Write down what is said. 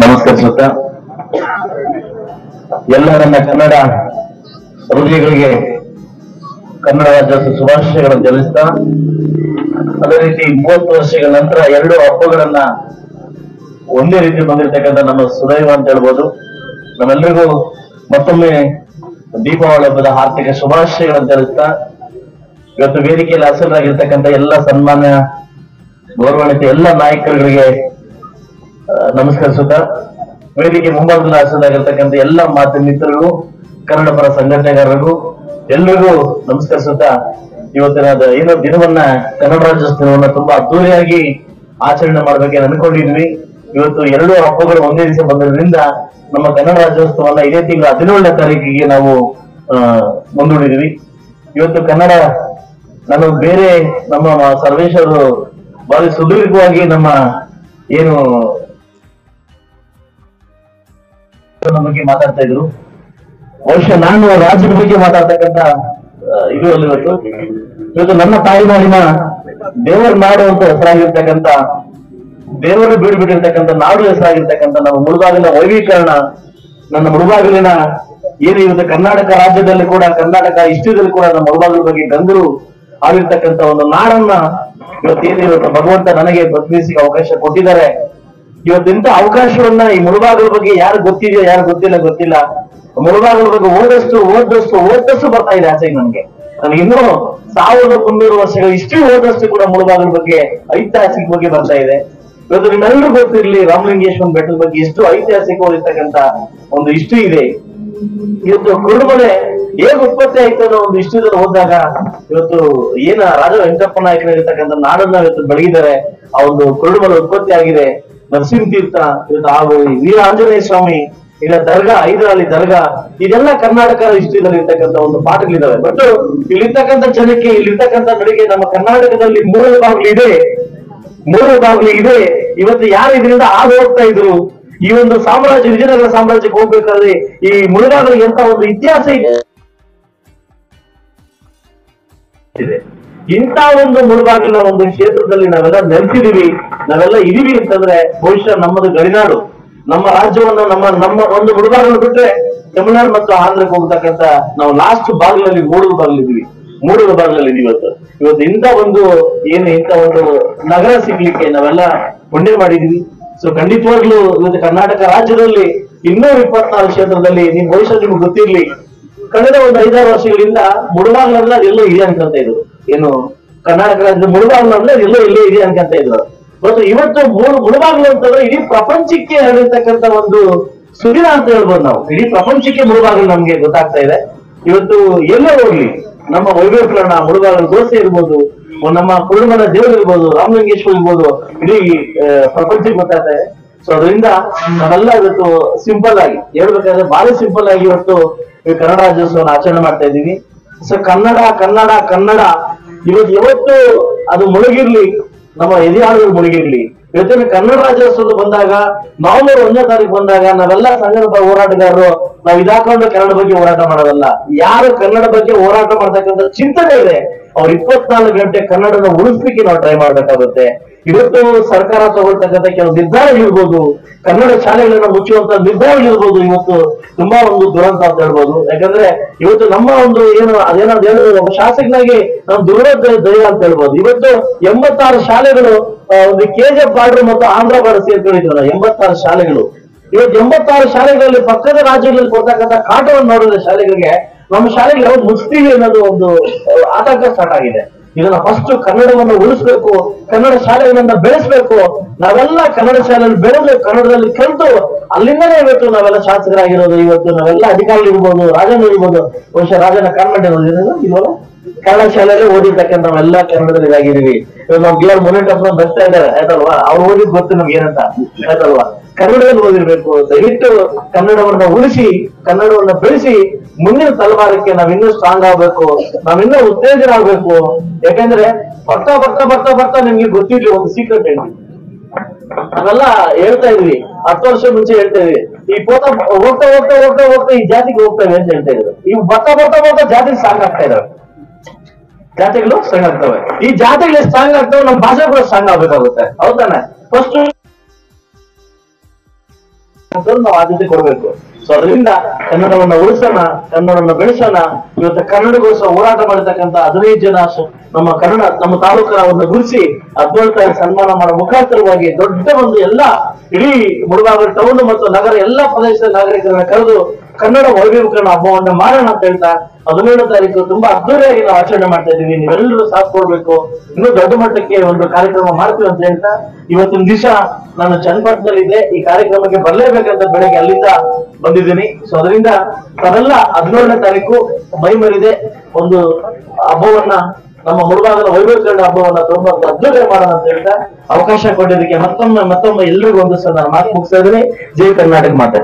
ನಮಸ್ಕರಿಸುತ್ತಾ. ಎಲ್ಲ ನನ್ನ ಕನ್ನಡ ಹೃದಯಗಳಿಗೆ ಕನ್ನಡ ರಾಜ್ಯೋತ್ಸವ ಶುಭಾಶಯಗಳನ್ನು ತಿಳಿಸ್ತಾ, ಅದೇ ರೀತಿ ಮೂವತ್ತು ವರ್ಷಗಳ ನಂತರ ಎರಡು ಹಬ್ಬಗಳನ್ನ ಒಂದೇ ರೀತಿ ಬಂದಿರತಕ್ಕಂಥ ನಮ್ಮ ಸುದೈವ ಅಂತ ಹೇಳ್ಬೋದು. ನಮ್ಮೆಲ್ಲರಿಗೂ ಮತ್ತೊಮ್ಮೆ ದೀಪಾವಳಿ ಹಬ್ಬದ ಆರ್ಥಿಕ ಶುಭಾಶಯಗಳನ್ನು ತಿಳಿಸ್ತಾ, ಇವತ್ತು ವೇದಿಕೆಯಲ್ಲಿ ಹಸಿರಾಗಿರ್ತಕ್ಕಂಥ ಎಲ್ಲ ಸನ್ಮಾನ್ಯ ಗೌರವಾನ್ವಿತ ಎಲ್ಲ ನಾಯಕರುಗಳಿಗೆ ನಮಸ್ಕರಿಸುತ್ತಾ ವೇದಿಕೆ ಮುಂಭಾಗದಲ್ಲಿ ಹಸಿರಾಗಿರ್ತಕ್ಕಂಥ ಎಲ್ಲ ಮಾಧ್ಯಮ ಮಿತ್ರರು, ಕನ್ನಡ ಪರ ಸಂಘಟನೆಗಾರರಿಗೂ ಎಲ್ಲರಿಗೂ ನಮಸ್ಕರಿಸುತ್ತಾ ಇವತ್ತಿನ ಏನು ದಿನವನ್ನ, ಕನ್ನಡ ರಾಜ್ಯೋತ್ಸವವನ್ನ ತುಂಬಾ ಅದ್ದೂರಿಯಾಗಿ ಆಚರಣೆ ಮಾಡ್ಬೇಕೇನು ಅನ್ಕೊಂಡಿದ್ವಿ. ಇವತ್ತು ಎರಡು ಹಬ್ಬಗಳು ಒಂದೇ ದಿವಸ ಬಂದಿರೋದ್ರಿಂದ ನಮ್ಮ ಕನ್ನಡ ರಾಜ್ಯೋತ್ಸವವನ್ನ ಇದೇ ತಿಂಗಳ ಹದಿನೇಳನೇ ತಾರೀಕಿಗೆ ನಾವು ಮುಂದೂಡಿದ್ವಿ ಇವತ್ತು ಕನ್ನಡ ನಾನು ಬೇರೆ ನಮ್ಮ ಸರ್ವೇಶ್ವರರು ಬಹಳ ಸುದೀರ್ಘವಾಗಿ ನಮ್ಮ ಏನು ಬಗ್ಗೆ ಮಾತಾಡ್ತಾ ಇದ್ರು. ಬಹುಶಃ ನಾನು ರಾಜ್ಯದ ಬಗ್ಗೆ ಮಾತಾಡ್ತಕ್ಕಂತ ಇದು ಅಲ್ಲ ಇವತ್ತು. ಇವತ್ತು ನನ್ನ ತಾಯಿನಾಡಿನ ದೇವರ ನಾಡು ಅಂತ ಹೆಸರಾಗಿರ್ತಕ್ಕಂತ, ದೇವರು ಬೀಡು ಬಿಟ್ಟಿರ್ತಕ್ಕಂಥ ನಾಡು ಹೆಸರಾಗಿರ್ತಕ್ಕಂಥ ನಮ್ಮ ಮುಳುಬಾಗಿಲಿನ ವೈವೀಕರಣ ನನ್ನ ಮುಳುಬಾಗಿಲಿನ ಏನು ಇವತ್ತು ಕರ್ನಾಟಕ ರಾಜ್ಯದಲ್ಲಿ ಕೂಡ, ಕರ್ನಾಟಕ ಇಷ್ಟದಲ್ಲಿ ಕೂಡ ನಮ್ಮ ಮುಳುಬಾಗಿಲ ಬಗ್ಗೆ ಗಂಗರು ಆಗಿರ್ತಕ್ಕಂಥ ಒಂದು ನಾಡನ್ನ ಇವತ್ತು ಇವತ್ತು ಭಗವಂತ ನನಗೆ ಪ್ರತಿನಿಧಿಸಿ ಅವಕಾಶ ಕೊಟ್ಟಿದ್ದಾರೆ. ಇವತ್ತಿಂತ ಅವಕಾಶವನ್ನ ಈ ಮುಳುಬಾಗಲ ಬಗ್ಗೆ ಯಾರು ಗೊತ್ತಿದೆಯೋ, ಯಾರು ಗೊತ್ತಿಲ್ಲ ಗೊತ್ತಿಲ್ಲ. ಮುಳುಬಾಗಲ ಬಗ್ಗೆ ಓದಷ್ಟು ಓದಷ್ಟು ಓದಷ್ಟು ಬರ್ತಾ ಇದೆ ಆಚೆಗೆ ನನ್ಗೆ. ನನಗೆ ಇನ್ನೂ ಸಾವಿರದ ಮುನ್ನೂರು ವರ್ಷಗಳ ಇಷ್ಟು ಓದಷ್ಟು ಕೂಡ ಮುಳುಬಾಗಲ ಬಗ್ಗೆ ಐತಿಹಾಸಿಕ ಬಗ್ಗೆ ಬರ್ತಾ ಇದೆ. ಇವತ್ತು ನಿಮ್ಮೆಲ್ಲರೂ ಗೊತ್ತಿರ್ಲಿ ರಾಮಲಿಂಗೇಶ್ವರ ಬೆಟ್ಟದ ಬಗ್ಗೆ ಎಷ್ಟು ಐತಿಹಾಸಿಕವಾಗಿರ್ತಕ್ಕಂತ ಒಂದು ಇಷ್ಟು ಇದೆ. ಇವತ್ತು ಕುರುಮಲೆ ಹೇಗೆ ಉತ್ಪತ್ತಿ ಆಯ್ತು ಅನ್ನೋ ಒಂದು ಇಷ್ಟದಲ್ಲಿ ಹೋದಾಗ ಇವತ್ತು ಏನ ರಾಜ ವೆಂಕಟಪ್ಪ ನಾಯಕರಾಗಿರ್ತಕ್ಕಂಥ ನಾಡನ್ನ ಇವತ್ತು ಬೆಳಗಿದ್ದಾರೆ ಆ ಒಂದು ಕುರುಡುಮಲೆ ಉತ್ಪತ್ತಿ ಆಗಿದೆ. ನರಸಿಂಹ ತೀರ್ಥ ಇವತ್ತು ಈ ವೀರ ಆಂಜನೇಯ ಸ್ವಾಮಿ, ಈಗ ದರ್ಗಾ ಹೈದರಾಲಿ ದರ್ಗಾ, ಇದೆಲ್ಲ ಕರ್ನಾಟಕ ಹಿಸ್ಟ್ರಿದಲ್ಲಿ ಇರ್ತಕ್ಕಂಥ ಒಂದು ಪಾಠಗಳಿದಾವೆ ಬಟ್ ಇಲ್ಲಿರ್ತಕ್ಕಂಥ ಜನಕ್ಕೆ, ಇಲ್ಲಿರ್ತಕ್ಕಂಥ ನಡಿಗೆ ನಮ್ಮ ಕರ್ನಾಟಕದಲ್ಲಿ ಮೂರು ಬಾಗಿಲು ಇದೆ. ಮೂರು ಬಾಗಿಲು ಇದೆ. ಇವತ್ತು ಯಾರು ಇದರಿಂದ ಹಾದು ಹೋಗ್ತಾ ಇದ್ರು? ಈ ಒಂದು ಸಾಮ್ರಾಜ್ಯ, ವಿಜಯನಗರ ಸಾಮ್ರಾಜ್ಯಕ್ಕೆ ಹೋಗ್ಬೇಕಾದ್ರೆ ಈ ಮುಳುಗಾಗಲಿ ಎಂತ ಒಂದು ಇತಿಹಾಸ ಇದೆ. ಇಂಥ ಒಂದು ಮುಳುಗಾಗಿನ ಒಂದು ಕ್ಷೇತ್ರದಲ್ಲಿ ನಾವೆಲ್ಲ ನೆಲೆಸಿದೀವಿ. ನಾವೆಲ್ಲ ಇದೀವಿ ಅಂತಂದ್ರೆ ಬಹುಶಃ ನಮ್ಮದು ಗಡಿನಾಡು. ನಮ್ಮ ರಾಜ್ಯವನ್ನು, ನಮ್ಮ ನಮ್ಮ ಒಂದು ಮುಳುಬಾಗಿಲು ಬಿಟ್ರೆ ತಮಿಳುನಾಡು ಮತ್ತು ಆಂಧ್ರಕ್ಕೆ ಹೋಗ್ತಕ್ಕಂತ ನಾವು ಲಾಸ್ಟ್ ಬಾಗಿಲಲ್ಲಿ ಮೂಡಲ ಇದೀವಿ. ಮೂಡುವ ಇದೀವಿ ಇವತ್ತು. ಇವತ್ತು ಇಂಥ ಒಂದು ಏನು ಇಂಥ ಒಂದು ನಗರ ಸಿಗ್ಲಿಕ್ಕೆ ನಾವೆಲ್ಲ ಪುಣ್ಯ ಮಾಡಿದೀವಿ. ಸೊ ಖಂಡಿತವಾಗ್ಲೂ ಇವತ್ತು ಕರ್ನಾಟಕ ರಾಜ್ಯದಲ್ಲಿ ಇನ್ನೂರ ಇಪ್ಪತ್ನಾಲ್ಕು ಕ್ಷೇತ್ರದಲ್ಲಿ ನಿಮ್ ಬಹುಶಃ ನಿಮ್ಗೆ ಗೊತ್ತಿರ್ಲಿ. ಕಳೆದ ಒಂದು ಐದಾರು ವರ್ಷಗಳಿಂದ ಮುಳುಬಾಗ್ಲಲ್ಲ ಎಲ್ಲೋ ಇದೆ ಅನ್ಕೊಂತ ಇದ್ರು. ಏನು ಕರ್ನಾಟಕ ರಾಜ್ಯದ ಮುಳುಬಾಗ್ಲಲ್ಲ ಎಲ್ಲೋ ಇಲ್ಲೇ ಇದೆ ಅನ್ಕಂತ ಇದ್ರು. ಮತ್ತು ಇವತ್ತು ಮೂರು ಮುಳುಬಾಗ್ಲು ಅಂತಂದ್ರೆ ಇಡೀ ಪ್ರಪಂಚಕ್ಕೆ ಹರಡಿರ್ತಕ್ಕಂಥ ಒಂದು ಸುದಿನ ಅಂತ ಹೇಳ್ಬೋದು ನಾವು. ಇಡೀ ಪ್ರಪಂಚಕ್ಕೆ ಮುಳುಬಾಗ್ಲು ನಮ್ಗೆ ಗೊತ್ತಾಗ್ತಾ ಇದೆ. ಇವತ್ತು ಎಲ್ಲೇ ಹೋಗ್ಲಿ, ನಮ್ಮ ವೈಭವೀಕರಣ ಮುಳುಬಾಗ್ಲು ದೋಸೆ ಇರ್ಬೋದು ನಮ್ಮ ಕುರುಮನ ದೇವರು ಇರ್ಬೋದು, ರಾಮಲಿಂಗೇಶ್ವರ ಇರ್ಬೋದು, ಇಡೀ ಪ್ರಪಂಚಕ್ಕೆ ಗೊತ್ತಾಗ್ತಾ ಇದೆ. ಸೊ ಅದರಿಂದ ನಾವೆಲ್ಲ ಇವತ್ತು ಸಿಂಪಲ್ ಆಗಿ, ಹೇಳ್ಬೇಕಾದ್ರೆ ಬಹಳ ಸಿಂಪಲ್ ಆಗಿ ಇವತ್ತು ಕನ್ನಡ ರಾಜ್ಯೋತ್ಸವನ ಆಚರಣೆ ಮಾಡ್ತಾ ಇದ್ದೀವಿ. ಸೊ ಕನ್ನಡ ಕನ್ನಡ ಕನ್ನಡ. ಇವತ್ತು ಯಾವತ್ತು ಅದು ಮುಳುಗಿರ್ಲಿ, ನಮ್ಮ ಹಿರಿಯಾಳುಗಳು ಮುಳುಗಿರ್ಲಿ. ಇವತ್ತಿನ ಕನ್ನಡ ರಾಜ್ಯೋತ್ಸವ ಬಂದಾಗ, ನವೆಂಬರ್ ಒಂದನೇ ತಾರೀಕು ಬಂದಾಗ ನಾವೆಲ್ಲ ಸಂಘದ ಹೋರಾಟಗಾರರು, ನಾವು ಇದಾಕೊಂಡು ಕನ್ನಡ ಬಗ್ಗೆ ಹೋರಾಟ ಮಾಡೋದಲ್ಲ. ಯಾರು ಕನ್ನಡ ಬಗ್ಗೆ ಹೋರಾಟ ಮಾಡ್ತಕ್ಕಂಥ ಚಿಂತನೆ ಇದೆ. ಅವ್ರ ಇಪ್ಪತ್ನಾಲ್ಕು ಗಂಟೆ ಕನ್ನಡನ ಉಳಿಸ್ಲಿಕ್ಕೆ ನಾವು ಟ್ರೈ ಮಾಡ್ಬೇಕಾಗುತ್ತೆ. ಇವತ್ತು ಸರ್ಕಾರ ತಗೊಳ್ತಕ್ಕಂಥ ಕೆಲವು ನಿರ್ಧಾರಗಳಿರ್ಬೋದು ಕನ್ನಡ ಶಾಲೆಗಳನ್ನ ಮುಚ್ಚುವಂತ ನಿರ್ಧಾರಗಳಿರ್ಬೋದು ಇವತ್ತು ತುಂಬಾ ಒಂದು ದುರಂತ ಅಂತ ಹೇಳ್ಬೋದು. ಯಾಕಂದ್ರೆ ಇವತ್ತು ನಮ್ಮ ಒಂದು ಏನು ಅದೇನಾದ್ರು ಹೇಳಿದ್ರೆ ಶಾಸಕನಾಗಿ ನಾವು ದುರ್ಗ ದಯ ಅಂತ ಹೇಳ್ಬೋದು. ಇವತ್ತು ಎಂಬತ್ತಾರು ಶಾಲೆಗಳು ಒಂದು ಕೆಜಿಎಫ್ ಬಾರ್ಡರ್ ಮತ್ತು ಆಂಧ್ರ ಬಾರ್ಡರ್ ಸೇರ್ಕೊಂಡಿದ್ವಲ್ಲ ಎಂಬತ್ತಾರು ಶಾಲೆಗಳು. ಇವತ್ತು ಎಂಬತ್ತಾರು ಶಾಲೆಗಳಲ್ಲಿ ಪಕ್ಕದ ರಾಜ್ಯಗಳಲ್ಲಿ ಕೊಡ್ತಕ್ಕಂಥ ಕಾಟವನ್ನು ನೋಡಿದ್ರೆ ಶಾಲೆಗಳಿಗೆ ನಮ್ಮ ಶಾಲೆಗೆ ಯಾವ್ದು ಮುಚ್ತೀವಿ ಅನ್ನೋದು ಒಂದು ಆತಂಕ ಸ್ಟಾರ್ಟ್ ಆಗಿದೆ. ಇದನ್ನ ಫಸ್ಟ್ ಕನ್ನಡವನ್ನು ಉಳಿಸ್ಬೇಕು, ಕನ್ನಡ ಶಾಲೆಗಳನ್ನ ಬೆಳೆಸ್ಬೇಕು. ನಾವೆಲ್ಲ ಕನ್ನಡ ಶಾಲೆಯಲ್ಲಿ ಬೆಳೆದು ಕನ್ನಡದಲ್ಲಿ ಕಲಿತು ಅಲ್ಲಿಂದನೇ ಇವತ್ತು ನಾವೆಲ್ಲ ಶಾಸಕರಾಗಿರೋದು, ಇವತ್ತು ನಾವೆಲ್ಲ ಅಧಿಕಾರಿ ಇರ್ಬೋದು ರಾಜನ ಇರ್ಬೋದು, ಬಹುಶಃ ರಾಜನ ಕನ್ನಡ ಇರೋದು ಇವಾಗ ಕನ್ನಡ ಶಾಲೆಯಲ್ಲಿ ಓದಿರ್ತಕ್ಕಂಥ ನಾವೆಲ್ಲ ಕನ್ನಡದಲ್ಲಿ ಇದಾಗಿದ್ದೀವಿ. ಇವಾಗ ನಾವು ಬಿ ಆರ್ ಮುನೇಟಪ್ಪ ಬರ್ತಾ ಇದ್ದಾರೆ, ಆಯ್ತಲ್ವಾ? ಅವ್ರು ಓದಿದ್ ಗೊತ್ತು ನಮ್ಗೆ ಏನಂತ? ಆಯ್ತಲ್ವಾ? ಕನ್ನಡದಲ್ಲಿ ಓದಿರ್ಬೇಕು. ದಯವಿಟ್ಟು ಕನ್ನಡವನ್ನ ಉಳಿಸಿ, ಕನ್ನಡವನ್ನ ಬೆಳೆಸಿ ಮುಂದಿನ ತಲೆಮಾರಕ್ಕೆ ನಾವ್ ಇನ್ನೂ ಸ್ಟ್ರಾಂಗ್ ಆಗ್ಬೇಕು ನಾವಿನ್ನೂ ಉತ್ತೇಜನ ಆಗ್ಬೇಕು. ಯಾಕಂದ್ರೆ ಬರ್ತಾ ಬರ್ತಾ ಬರ್ತಾ ಬರ್ತಾ ನಿಮ್ಗೆ ಗೊತ್ತಿರ್ಲಿ ಒಂದು ಸೀಕ್ರೆಟ್ ಹೇಳಿ ನಾವೆಲ್ಲ ಹೇಳ್ತಾ ಇದ್ವಿ, ಹತ್ತು ವರ್ಷ ಮುಂಚೆ ಹೇಳ್ತಾ ಇದ್ವಿ. ಈ ಪೋತ ಹೋಗ್ತಾ ಹೋಗ್ತಾ ಹೋಗ್ತಾ ಹೋಗ್ತಾ ಈ ಜಾತಿಗೆ ಹೋಗ್ತೇವೆ ಅಂತ ಹೇಳ್ತಾ ಇದ್ರು. ಈ ಬರ್ತಾ ಬರ್ತಾ ಬರ್ತಾ ಜಾತಿ ಸ್ಟ್ರಾಂಗ್ ಆಗ್ತಾ ಇದಾವೆ ಜಾತಿಗಳು ಸ್ಟ್ರಾಂಗ್ ಆಗ್ತವೆ. ಈ ಜಾತಿಗಳು ಸ್ಟ್ರಾಂಗ್ ಆಗ್ತವೆ, ನಮ್ಮ ಭಾಷೆ ಕೂಡ ಸ್ಟ್ರಾಂಗ್ ಆಗ್ಬೇಕಾಗುತ್ತೆ. ಹೌದಾನೆ ಫಸ್ಟ್ ನಾವು ಆದ್ಯತೆ ಕೊಡ್ಬೇಕು. ಸೊ ಅದರಿಂದ ಕನ್ನಡವನ್ನ ಉಳಿಸೋಣ, ಕನ್ನಡವನ್ನ ಬೆಳೆಸೋಣ, ಇವತ್ತು ಕನ್ನಡಗೋಸ್ಕರ ಹೋರಾಟ ಮಾಡಿರ್ತಕ್ಕಂಥ ಹದಿನೈದು ಜನ ನಮ್ಮ ಕನ್ನಡ, ನಮ್ಮ ತಾಲೂಕನ್ನ ಒಂದು ಗುರುಸಿ ತಾಯಿ ಸನ್ಮಾನ ಮಾಡೋ ಮುಖಾಂತರವಾಗಿ ದೊಡ್ಡ ಒಂದು ಎಲ್ಲ ಇಡೀ ಮುಳುಬಾಗಿಲು ಟೌನ್ ಮತ್ತು ನಗರ ಎಲ್ಲ ಪ್ರದೇಶದ ನಾಗರಿಕರನ್ನ ಕರೆದು ಕನ್ನಡ ವೈಭವೀಕರಣ ಹಬ್ಬವನ್ನ ಮಾಡೋಣ ಅಂತ ಹೇಳ್ತಾ ಹದಿನೇಳು ತಾರೀಕು ತುಂಬಾ ಅದ್ದೂರಿಯಾಗಿ ನಾವು ಆಚರಣೆ ಮಾಡ್ತಾ ಇದೀವಿ ನೀವೆಲ್ಲರೂ ಸಾಥ್ ಕೊಡ್ಬೇಕು. ಇನ್ನೂ ದೊಡ್ಡ ಮಟ್ಟಕ್ಕೆ ಒಂದು ಕಾರ್ಯಕ್ರಮ ಮಾಡ್ತೀವಿ ಅಂತ ಹೇಳ್ತಾ ಇವತ್ತಿನ ದಿವಸ ನಾನು ಚನ್ನಪಟ್ಟಣದಲ್ಲಿದ್ದೆ. ಈ ಕಾರ್ಯಕ್ರಮಕ್ಕೆ ಬರಲೇಬೇಕಂತ ಬೆಳಗ್ಗೆ ಅಲ್ಲಿಂದ ಬಂದಿದ್ದೀನಿ. ಸೊ ಅದರಿಂದ ತಾವೆಲ್ಲ ಹದಿನೇಳನೇ ತಾರೀಕು ಮೈಮರಿದೆ ಒಂದು ಹಬ್ಬವನ್ನ ನಮ್ಮ ಮುಳುಬಾಗಲ ವೈಭವೀಕರಣ ಹಬ್ಬವನ್ನ ತುಂಬಾ ಅದ್ದೂರಿ ಮಾಡೋಣ ಅಂತ ಹೇಳ್ತಾ ಅವಕಾಶ ಕೊಟ್ಟಿದ್ದಕ್ಕೆ ಮತ್ತೊಮ್ಮೆ ಮತ್ತೊಮ್ಮೆ ಎಲ್ರಿಗೂ ಒಂದು ಸಲ ಮಾತು ಮುಗಿಸ್ತಾ ಇದ್ದೀನಿ. ಜೈ ಕರ್ನಾಟಕ ಮಾತೆ.